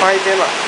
放一边吧。